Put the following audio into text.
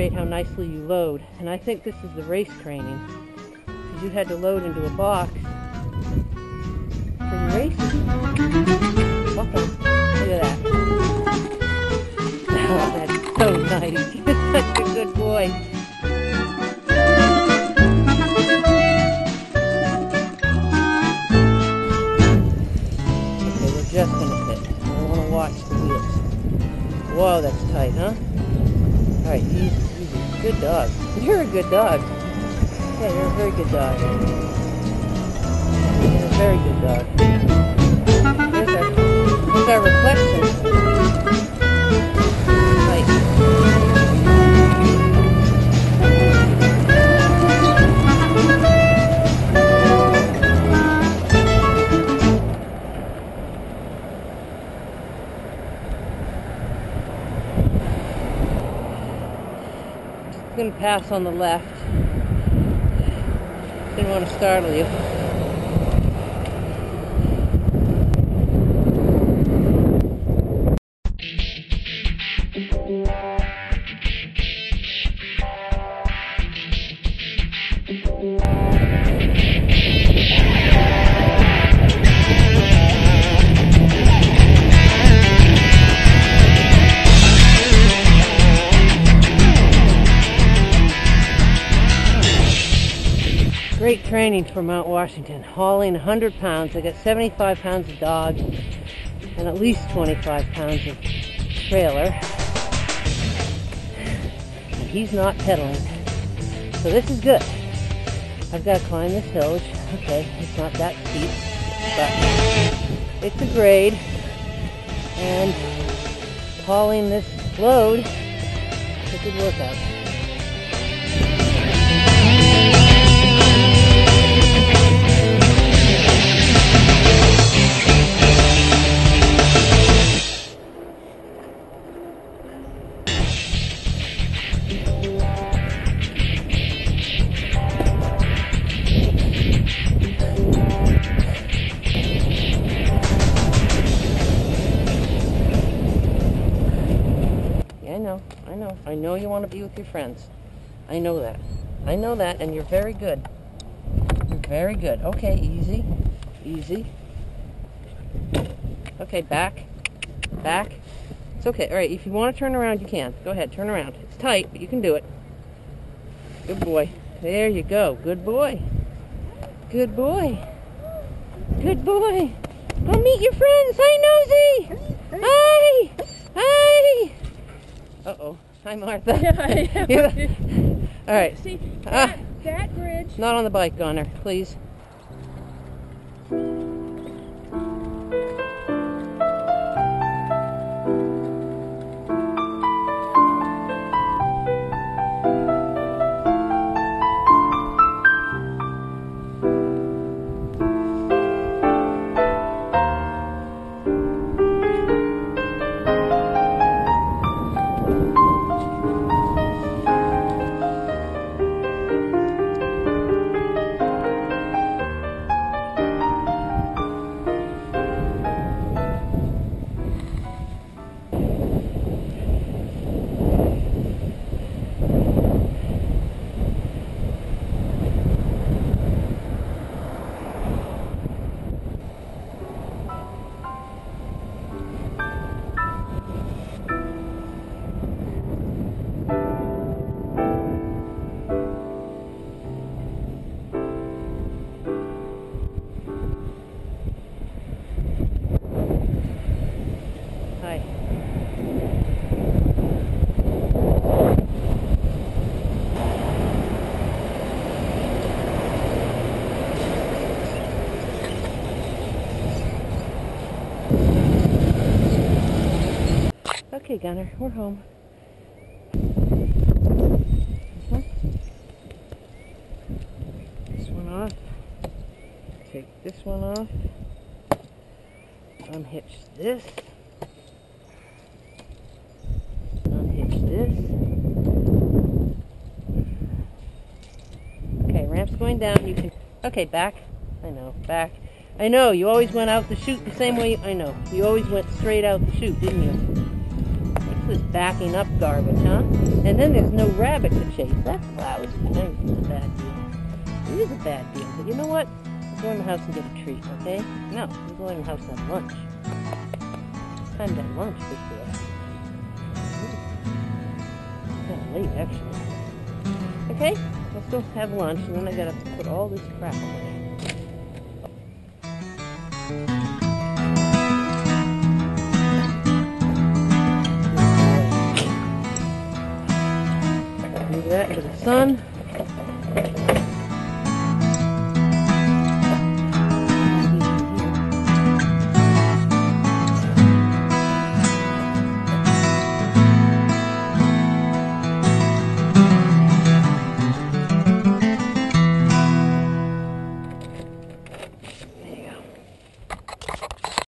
demonstrate how nicely you load. And I think this is the race training. Because you had to load into a box for your racing. Welcome. Look at that. Oh, that's so nice. Such a good boy. Okay, we're just gonna sit. I want to watch the wheels. Whoa, that's tight, huh? All right, easy. Good dog. You're a good dog. Yeah, you're a very good dog. You're a very good dog. I'm gonna pass on the left. Didn't want to startle you. Training for Mount Washington. Hauling 100 pounds. I got 75 pounds of dog and at least 25 pounds of trailer. And he's not pedaling. So this is good. I've got to climb this hill, which, okay, it's not that steep, but it's a grade. And hauling this load is a good workout. I know. You want to be with your friends. I know that. I know that, and you're very good. You're very good. Okay, easy. Easy. Okay, back. Back. It's okay. All right, if you want to turn around, you can. Go ahead, turn around. It's tight, but you can do it. Good boy. There you go. Good boy. Good boy. Good boy. Go meet your friends. Hi, Nosy. Hi. Hi. Uh oh. Hi, Martha. Yeah, All right. See, Ah. that, that bridge. Not on the bike, Gunner, please. Okay, Gunner, we're home. This one? This one off. Take this one off. Unhitch this. Unhitch this. Okay, ramp's going down. You can. Okay, back. I know, back. I know, you always went out the chute the same way. I know. You always went straight out the chute, didn't you? This backing up garbage, huh? And then there's no rabbit to chase. That's lousy. It's a bad deal. It is a bad deal, but you know what? Go in the house and get a treat, okay? No, we'll go in the house and have lunch. Time to have lunch, boy. Kind of late, actually. Okay, let's go have lunch, and then I gotta put all this crap away. done.